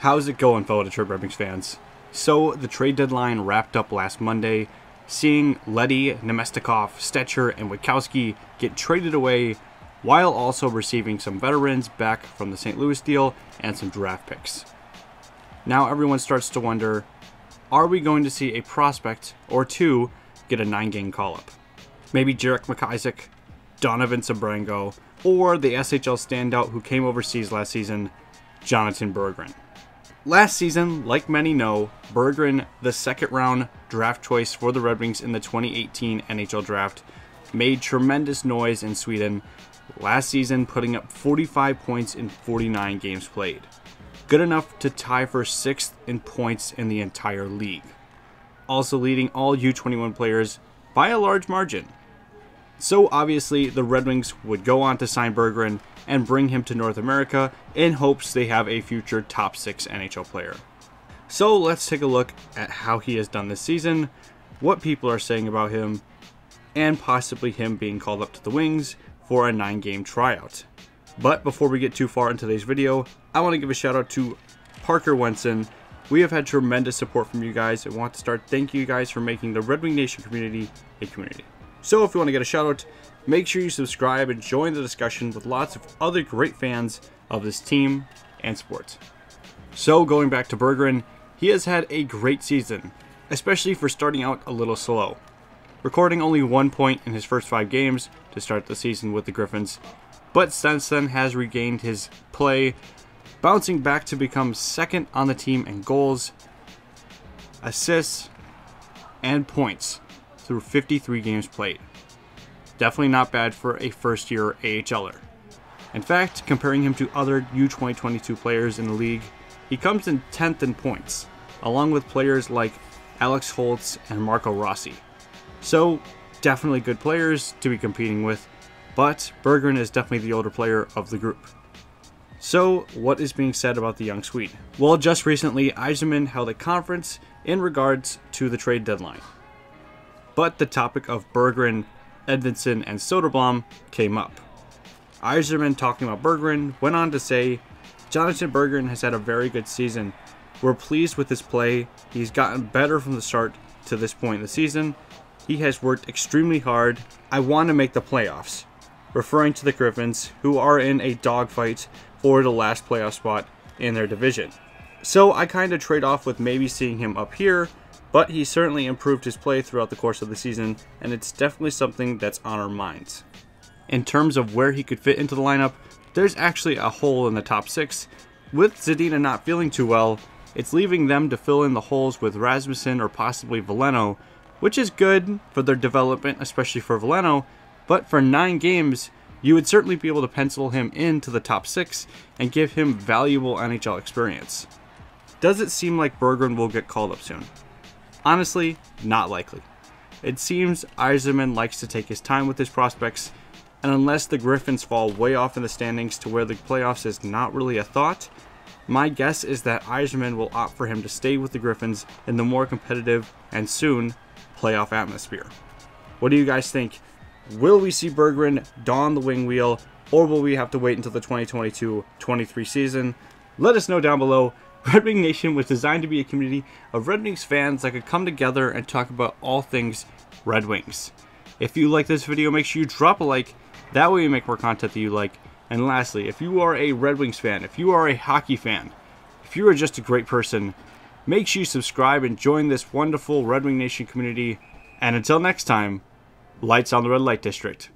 How's it going, fellow Detroit Red Wings fans? So, the trade deadline wrapped up last Monday, seeing Leddy, Namestnikov, Stecher, and Witkowski get traded away, while also receiving some veterans back from the St. Louis deal and some draft picks. Now, everyone starts to wonder are we going to see a prospect or two get a nine game call up? Maybe Jared McIsaac, Donovan Sebrango, or the SHL standout who came overseas last season, Jonatan Berggren. Last season, like many know, Berggren, the second round draft choice for the Red Wings in the 2018 NHL draft, made tremendous noise in Sweden last season, putting up 45 points in 49 games played. Good enough to tie for sixth in points in the entire league. Also leading all U21 players by a large margin. So obviously, the Red Wings would go on to sign Berggren and bring him to North America in hopes they have a future top six NHL player. So let's take a look at how he has done this season, what people are saying about him, and possibly him being called up to the Wings for a nine game tryout. But before we get too far in today's video, I want to give a shout out to Parker Wenson. We have had tremendous support from you guys and want to start thanking you guys for making the Red Wing Nation community a community. So if you want to get a shout out, make sure you subscribe and join the discussion with lots of other great fans of this team and sports. So going back to Berggren, he has had a great season, especially for starting out a little slow. Recording only one point in his first five games to start the season with the Griffins, but since then has regained his play, bouncing back to become second on the team in goals, assists, and points through 53 games played. Definitely not bad for a first year AHLer. In fact, comparing him to other U2022 players in the league, he comes in 10th in points, along with players like Alex Holtz and Marco Rossi. So, definitely good players to be competing with, but Berggren is definitely the older player of the group. So, what is being said about the young Swede? Well, just recently, Yzerman held a conference in regards to the trade deadline but the topic of Berggren, Edvinsson, and Soderblom came up. Yzerman, talking about Berggren, went on to say, Jonatan Berggren has had a very good season. We're pleased with his play. He's gotten better from the start to this point in the season. He has worked extremely hard. I want to make the playoffs, referring to the Griffins, who are in a dogfight for the last playoff spot in their division. So I kind of trade off with maybe seeing him up here but he certainly improved his play throughout the course of the season, and it's definitely something that's on our minds. In terms of where he could fit into the lineup, there's actually a hole in the top six. With Zadina not feeling too well, it's leaving them to fill in the holes with Rasmussen or possibly Veleno, which is good for their development, especially for Veleno, but for nine games, you would certainly be able to pencil him into the top six and give him valuable NHL experience. Does it seem like Berggren will get called up soon? Honestly, not likely. It seems Yzerman likes to take his time with his prospects, and unless the Griffins fall way off in the standings to where the playoffs is not really a thought, my guess is that Yzerman will opt for him to stay with the Griffins in the more competitive and soon playoff atmosphere. What do you guys think? Will we see Berggren don the wing wheel, or will we have to wait until the 2022 23 season? Let us know down below. Red Wing Nation was designed to be a community of Red Wings fans that could come together and talk about all things Red Wings. If you like this video, make sure you drop a like. That way we make more content that you like. And lastly, if you are a Red Wings fan, if you are a hockey fan, if you are just a great person, make sure you subscribe and join this wonderful Red Wing Nation community. And until next time, lights on the Red Light District.